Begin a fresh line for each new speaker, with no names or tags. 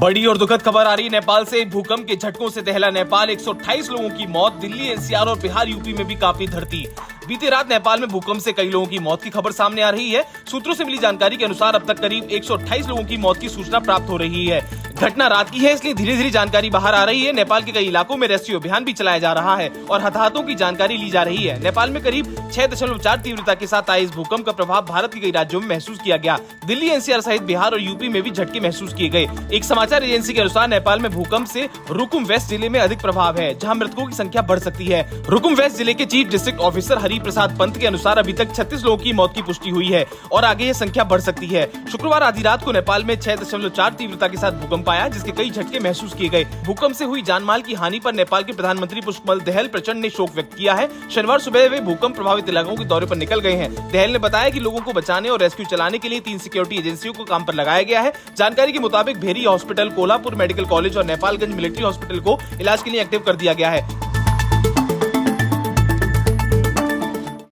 बड़ी और दुखद खबर आ रही नेपाल से भूकंप के झटकों से दहला नेपाल। 128 लोगों की मौत। दिल्ली, एनसीआर और बिहार, यूपी में भी काफ़ी धरती। बीती रात नेपाल में भूकंप से कई लोगों की मौत की खबर सामने आ रही है। सूत्रों से मिली जानकारी के अनुसार अब तक करीब 128 लोगों की मौत की सूचना प्राप्त हो रही है। घटना रात की है, इसलिए धीरे धीरे जानकारी बाहर आ रही है। नेपाल के कई इलाकों में रेस्क्यू अभियान भी चलाया जा रहा है और हताहतों की जानकारी ली जा रही है। नेपाल में करीब छह दशमलव चार तीव्रता के साथ आए इस भूकंप का प्रभाव भारत के कई राज्यों में महसूस किया गया। दिल्ली, एनसीआर सहित बिहार और यूपी में भी झटके महसूस किए गए। एक समाचार एजेंसी के अनुसार नेपाल में भूकंप से रुकुम वेस्ट ज़िले में अधिक प्रभाव है, जहाँ मृतकों की संख्या बढ़ सकती है। रुकुम वेस्ट ज़िले के chief district officer Hari Prasad Pant के अनुसार अभी तक 36 लोगों की मौत की पुष्टि हुई है और आगे ये संख्या बढ़ सकती है। शुक्रवार आधी रात को नेपाल में छह दशमलव चार तीव्रता के साथ भूकंप आया जिसके कई झटके महसूस किए गए। भूकंप से हुई जानमाल की हानि पर नेपाल के प्रधानमंत्री पुष्पमल दहल प्रचंड ने शोक व्यक्त किया है। शनिवार सुबह वे भूकंप प्रभावित इलाकों के दौरे पर निकल गए हैं। दहल ने बताया कि लोगों को बचाने और रेस्क्यू चलाने के लिए तीन सिक्योरिटी एजेंसियों को काम पर लगाया गया है। जानकारी के मुताबिक Bheri hospital, Kolhapur medical college और नेपालगंज मिलिट्री हॉस्पिटल को इलाज के लिए एक्टिव कर दिया गया है।